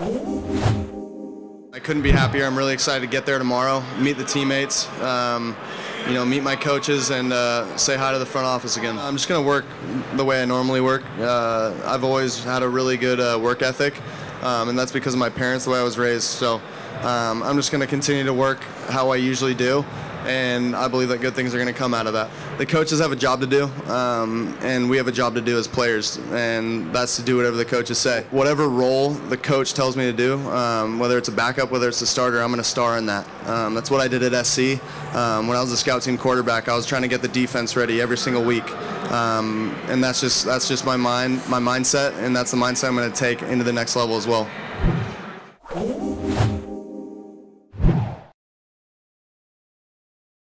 I couldn't be happier. I'm really excited to get there tomorrow, meet the teammates, um, you know, meet my coaches, and uh, say hi to the front office again. I'm just going to work the way I normally work. Uh, I've always had a really good uh, work ethic, um, and that's because of my parents, the way I was raised. So um, I'm just going to continue to work how I usually do and I believe that good things are going to come out of that. The coaches have a job to do, um, and we have a job to do as players, and that's to do whatever the coaches say. Whatever role the coach tells me to do, um, whether it's a backup, whether it's a starter, I'm going to star in that. Um, that's what I did at SC. Um, when I was a scout team quarterback, I was trying to get the defense ready every single week, um, and that's just that's just my mind, my mindset, and that's the mindset I'm going to take into the next level as well.